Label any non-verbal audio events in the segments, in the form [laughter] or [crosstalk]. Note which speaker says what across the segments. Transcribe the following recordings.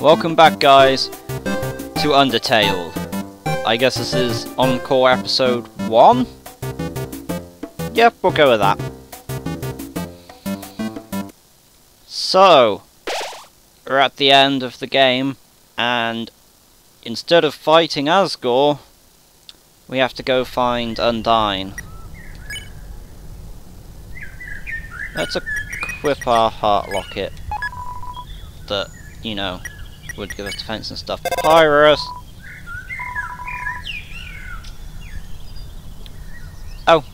Speaker 1: Welcome back, guys, to Undertale. I guess this is Encore Episode 1? Yep, we'll go with that. So, we're at the end of the game, and instead of fighting Asgore, we have to go find Undyne. Let's equip our heart locket that, you know, would give us defense and stuff. Pyrus! Oh.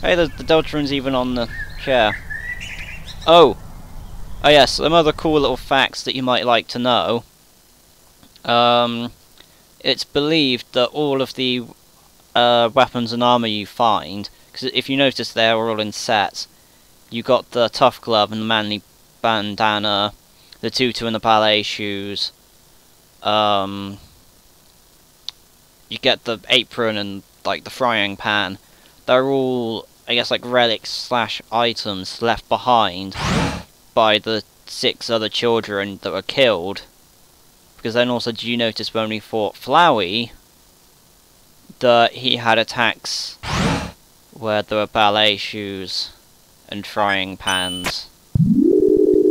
Speaker 1: Hey, the, the Deltarune's even on the chair. Oh. Oh yes, some other cool little facts that you might like to know. Um, it's believed that all of the uh, weapons and armor you find, because if you notice they're all in sets, you got the tough glove and the manly bandana, the tutu and the ballet shoes. Um, you get the apron and like the frying pan. They're all, I guess, like relics slash items left behind by the six other children that were killed. Because then also, do you notice when we fought Flowey that he had attacks where there were ballet shoes and frying pans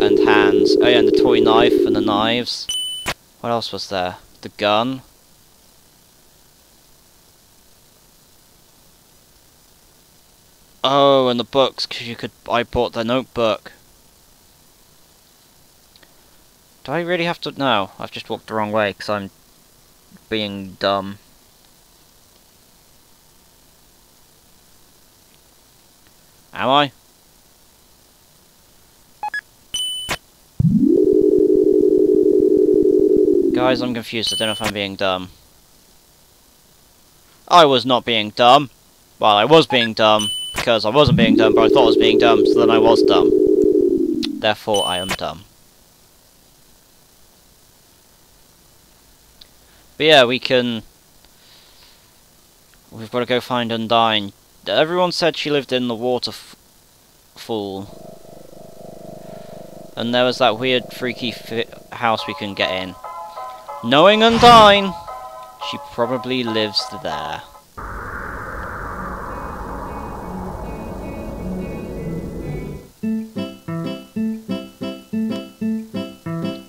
Speaker 1: and hands. Oh yeah, and the toy knife and the knives. What else was there? The gun. Oh, and the books, because you could. I bought the notebook. Do I really have to? No, I've just walked the wrong way because I'm being dumb. Am I? Guys, I'm confused. I don't know if I'm being dumb. I was not being dumb. Well, I was being dumb because I wasn't being dumb, but I thought I was being dumb, so then I was dumb. Therefore, I am dumb. But yeah, we can... We've got to go find Undyne. Everyone said she lived in the waterfall. And there was that weird, freaky house we can get in. Knowing Undyne, she probably lives there.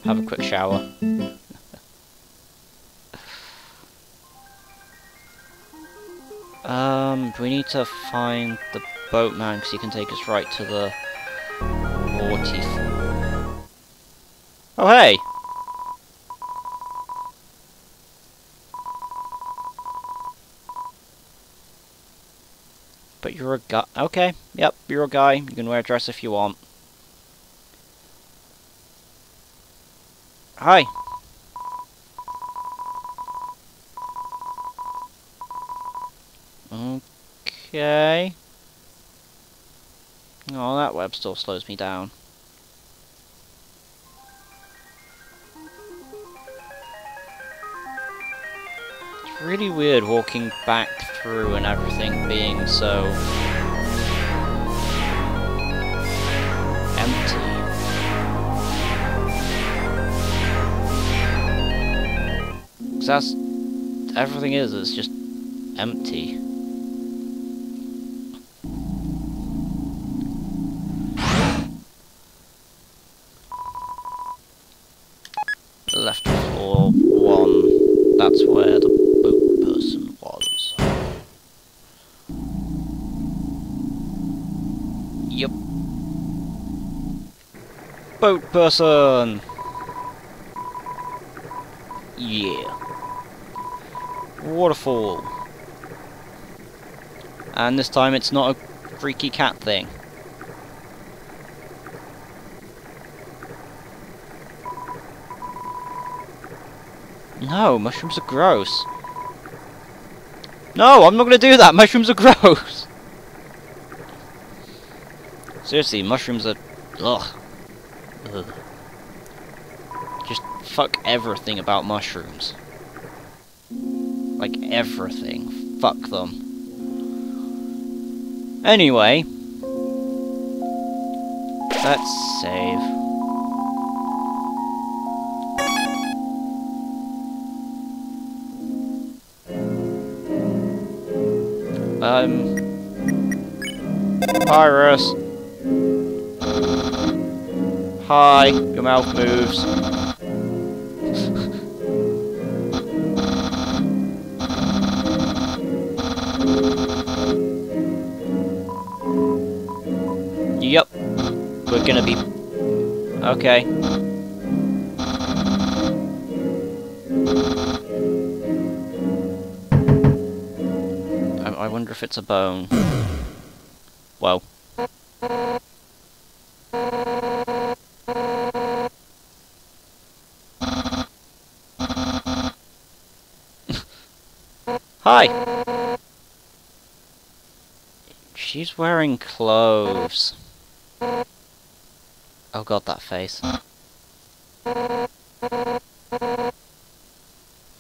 Speaker 1: Have a quick shower. [laughs] um, we need to find the boatman because he can take us right to the waterfall. Oh hey! But you're a guy. Okay, yep, you're a guy. You can wear a dress if you want. Hi. Okay. Oh, that web still slows me down. Really weird walking back through and everything being so... empty. Cause that's... everything is, is just empty. Person! Yeah. Waterfall. And this time it's not a freaky cat thing. No, mushrooms are gross. No, I'm not going to do that. [laughs] Mushrooms are gross. Seriously, mushrooms are... Ugh. Ugh. Just fuck everything about mushrooms. Like, everything. Fuck them. Anyway. Let's save. Um... Pyrus. Hi, your mouth moves. yep. We're gonna be... Okay. I, I wonder if it's a bone. Hi! She's wearing clothes. Oh god, that face. That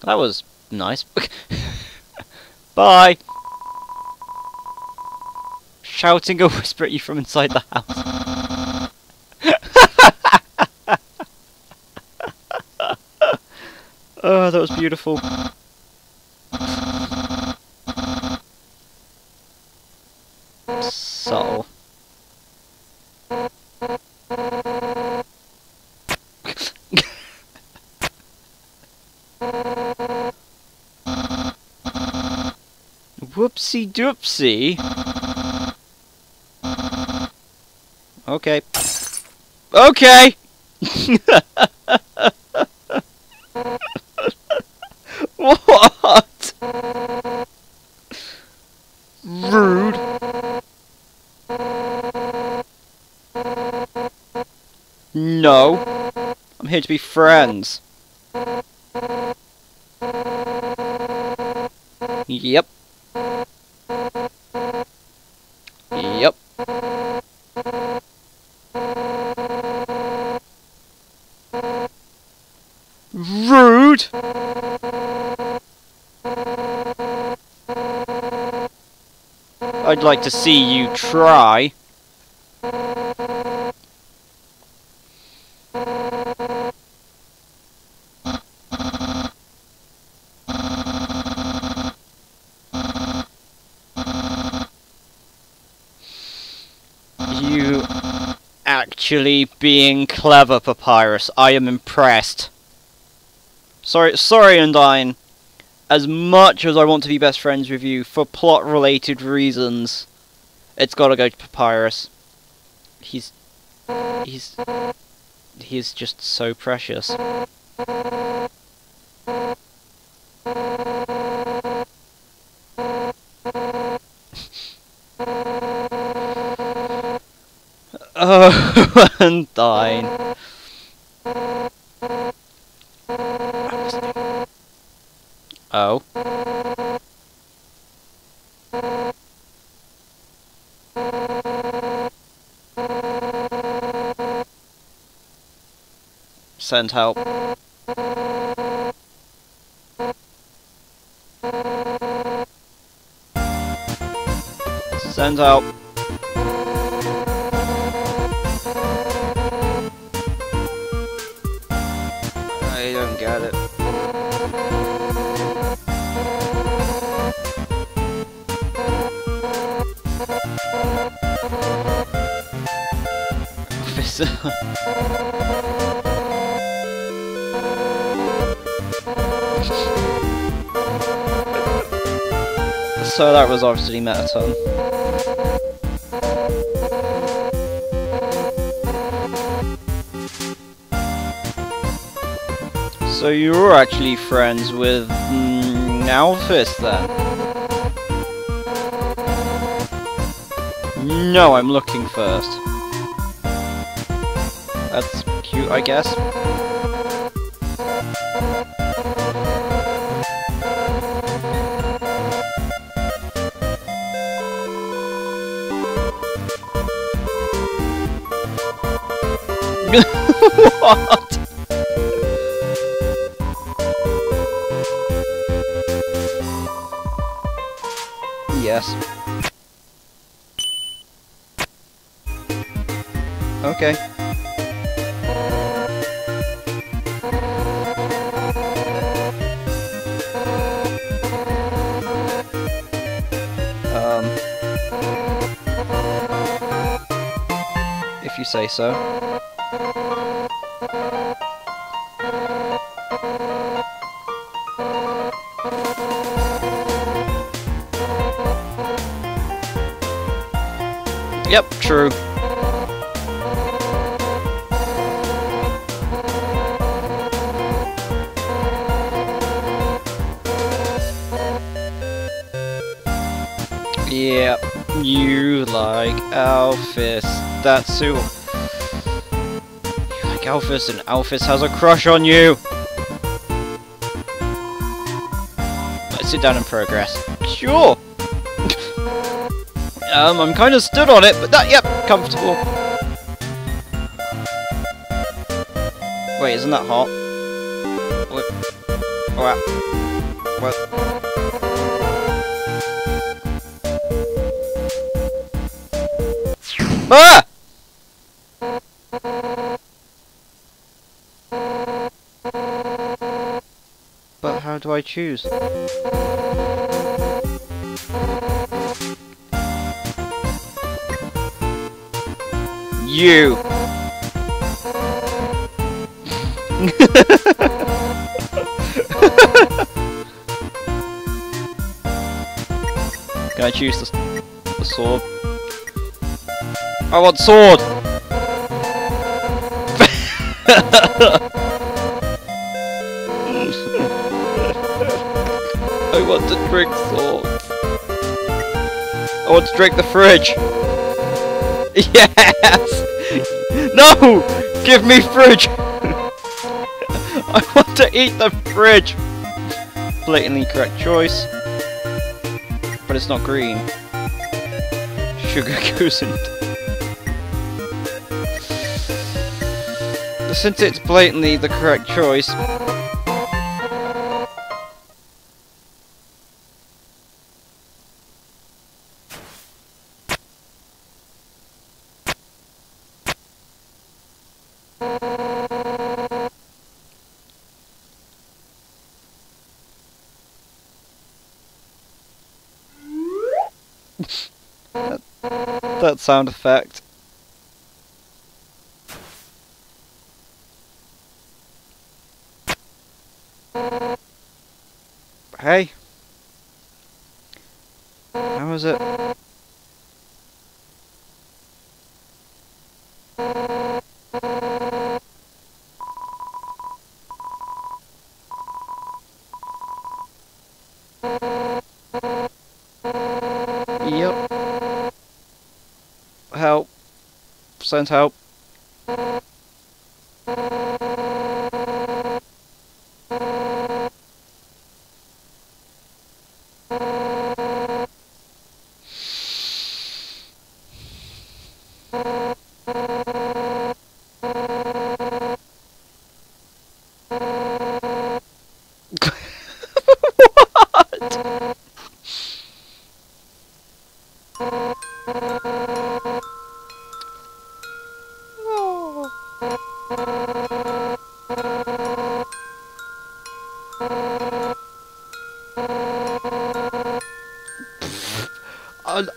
Speaker 1: was nice. [laughs] Bye! Shouting a whisper at you from inside the house. [laughs] oh, that was beautiful. Whoopsie doopsie. Okay. Okay! [laughs] what? Rude. No. I'm here to be friends. Yep. Yep. Rude! I'd like to see you try. You actually being clever, Papyrus. I am impressed. Sorry, sorry, Undyne. As much as I want to be best friends with you, for plot-related reasons, it's gotta go to Papyrus. He's... He's... He's just so precious. Undyne. Oh. Send help. Send help. So that was obviously Mettaton. So you were actually friends with mm, Alphys then? No, I'm looking first. That's cute, I guess. what? [laughs] Yes. Okay. Um. If you say so. Yep, true. Yep, you like Alphys. That's who. Alphys, and Alphys has a crush on you! Let's sit down and progress. Sure! [laughs] um, I'm kind of stood on it, but that, yep, comfortable. Wait, isn't that hot? What? What? What? Ah! How do I choose? You! [laughs] Can I choose the, the sword? I want sword! [laughs] want to drink sword. I want to drink the fridge. [laughs] Yes! No! Give me fridge! [laughs] I want to eat the fridge! Blatantly correct choice. But it's not green. Sugar goes [laughs] since it's blatantly the correct choice... that sound effect. Hey. How is it? Yep. Help. Send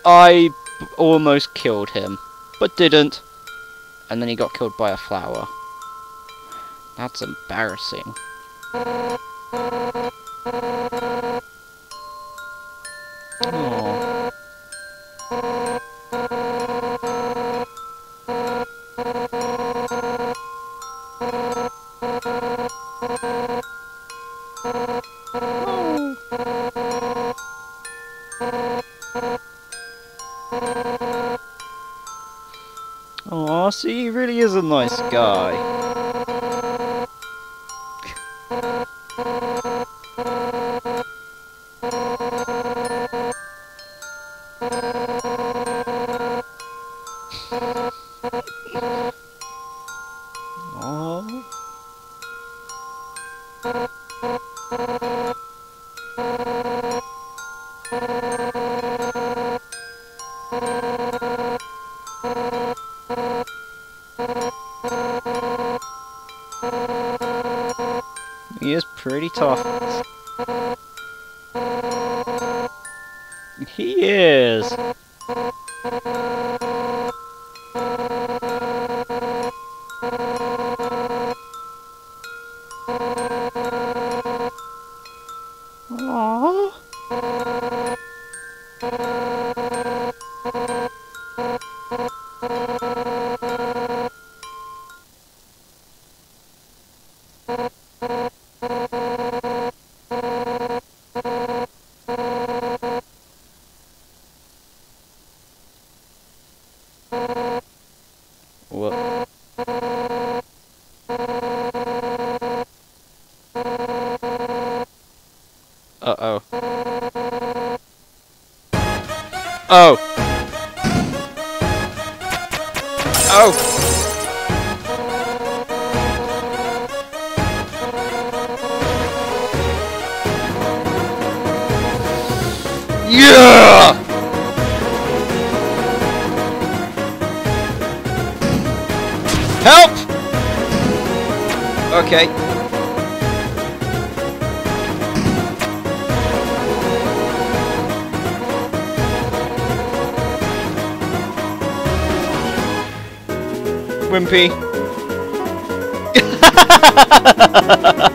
Speaker 1: I almost killed him, but didn't. And then he got killed by a flower. That's embarrassing. He He is! Oh! Oh! Yeah! Wimpy. [laughs]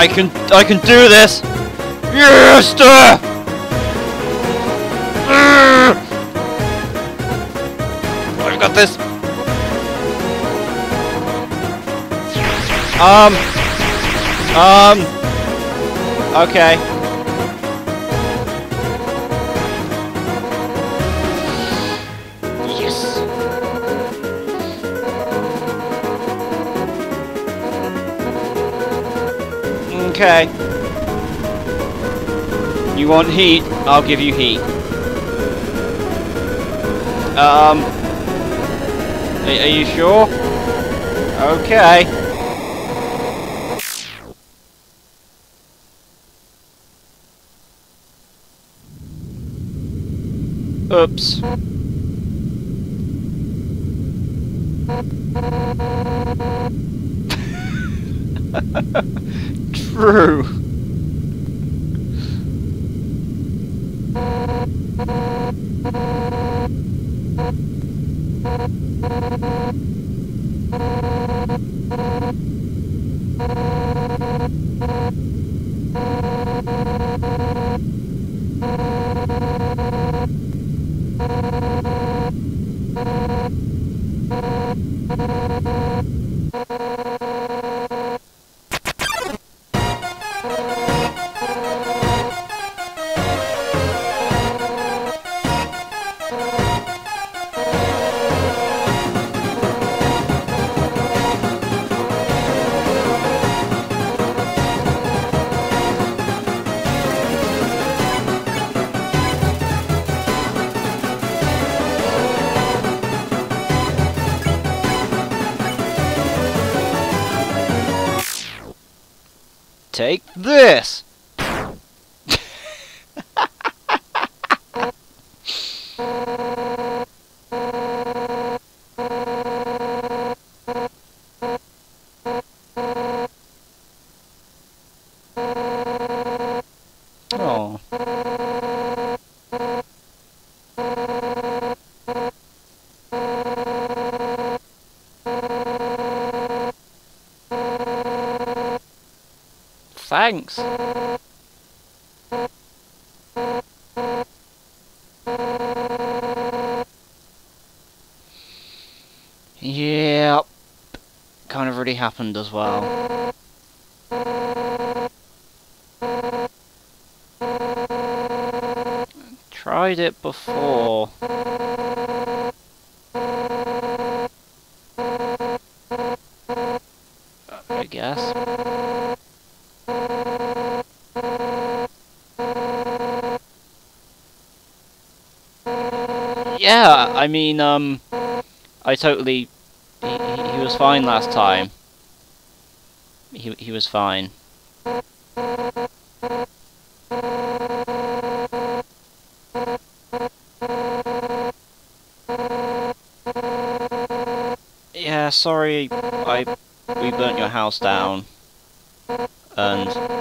Speaker 1: I can I can do this! Yes! uh! Uh! I've got this! Um um Okay. Okay. You want heat? I'll give you heat. Um. Are, you sure? Okay. Oops. [laughs] True. Thanks. Yep. Kind of already happened as well. Tried it before. I guess. Yeah, I mean, um, I totally, he, he, was fine last time. He, he was fine. Yeah, sorry, I we burnt your house down, and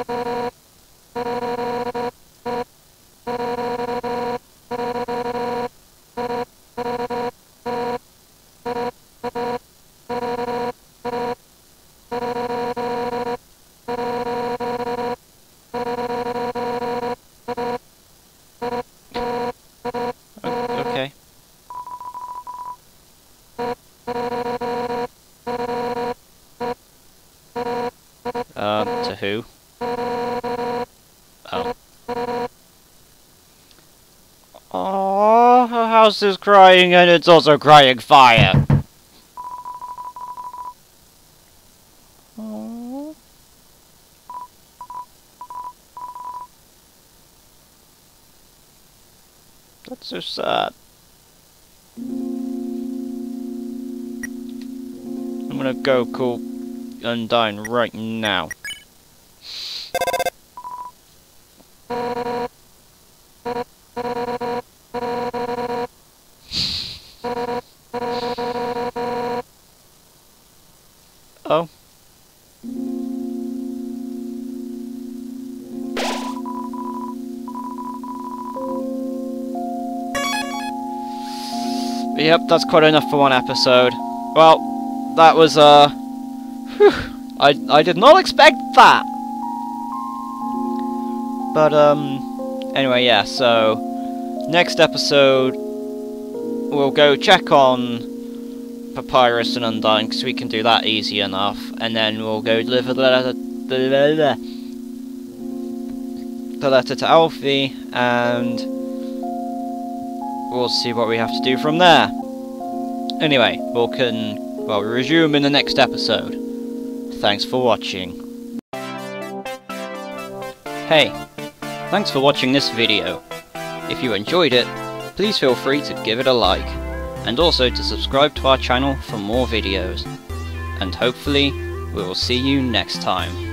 Speaker 1: house is crying and it's also crying fire. That's so sad. I'm gonna go call Undyne right now. Yep, that's quite enough for one episode. Well, that was, uh... Whew, I, I did not expect that! But, um... Anyway, yeah, so... Next episode... We'll go check on... Papyrus and Undyne, because we can do that easy enough. And then we'll go deliver the letter... The letter to Alfie, and... We'll see what we have to do from there. Anyway, we'll can well resume in the next episode. Thanks for watching. Hey, thanks for watching this video. If you enjoyed it, please feel free to give it a like, and also to subscribe to our channel for more videos. And hopefully, we will see you next time.